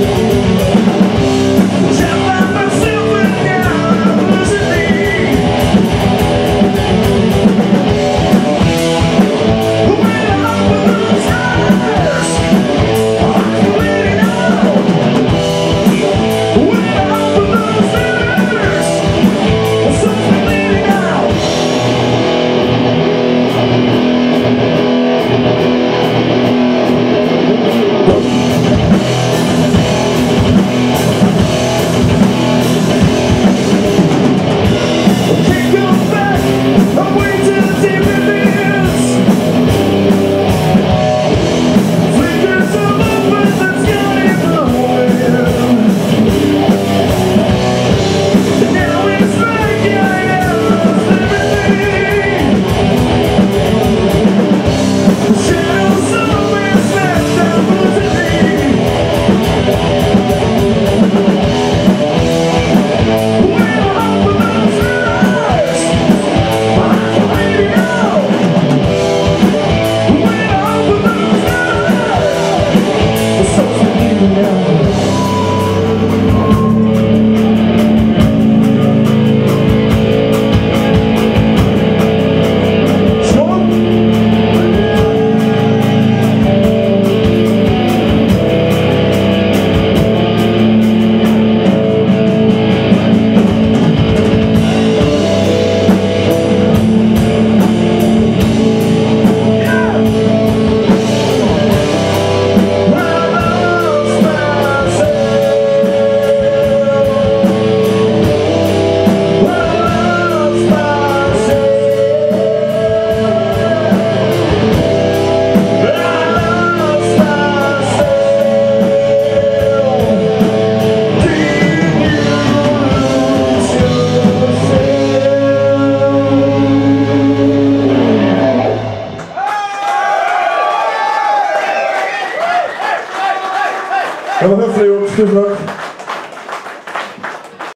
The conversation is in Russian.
again. Головне флюк, співак.